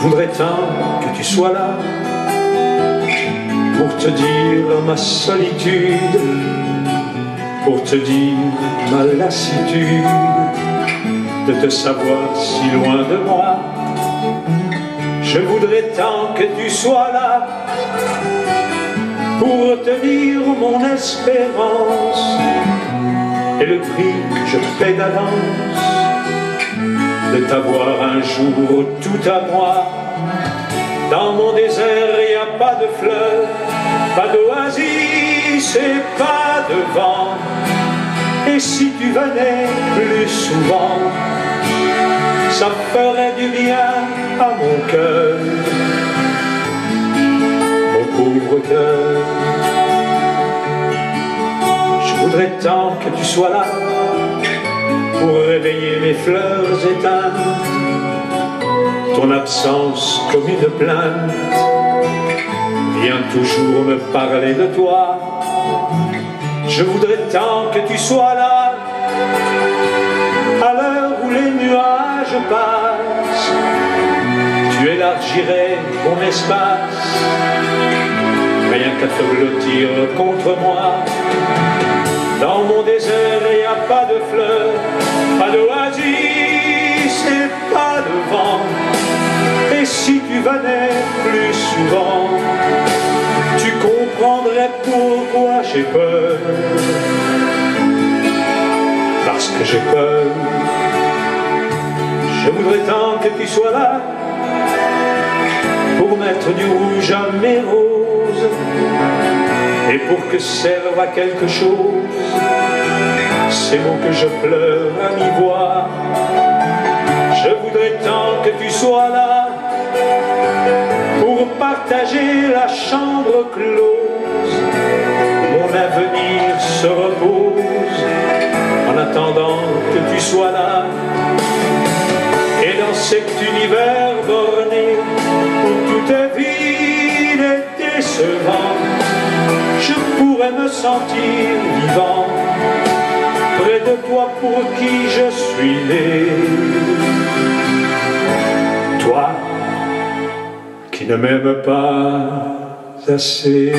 voudrais tant que tu sois là pour te dire ma solitude, pour te dire ma lassitude de te savoir si loin de moi. Je voudrais tant que tu sois là pour tenir mon espérance et le prix que je paie d'avance de t'avoir un jour tout à moi. Dans mon désert, il n'y a pas de fleurs, pas d'oasis et pas de vent. Et si tu venais plus souvent, ça ferait du bien à mon cœur, mon pauvre cœur. Je voudrais tant que tu sois là pour réveiller mes fleurs éteintes. Ton absence comme une plainte vient toujours me parler de toi. Je voudrais tant que tu sois là, à l'heure où les nuages passent. Tu élargirais mon espace, rien qu'à te blottir contre moi. Dans mon désert, il n'y a pas de fleurs, tu comprendrais pourquoi j'ai peur. Parce que j'ai peur. Je voudrais tant que tu sois là pour mettre du rouge à mes roses et pour que serve à quelque chose ces mots que je pleure à mi-voix. Je voudrais tant que tu sois là partager la chambre close. Mon avenir se repose en attendant que tu sois là. Et dans cet univers borné où tout est vide et décevant, je pourrais me sentir vivant près de toi pour qui je suis né. Toi qui ne m'aimes pas assez.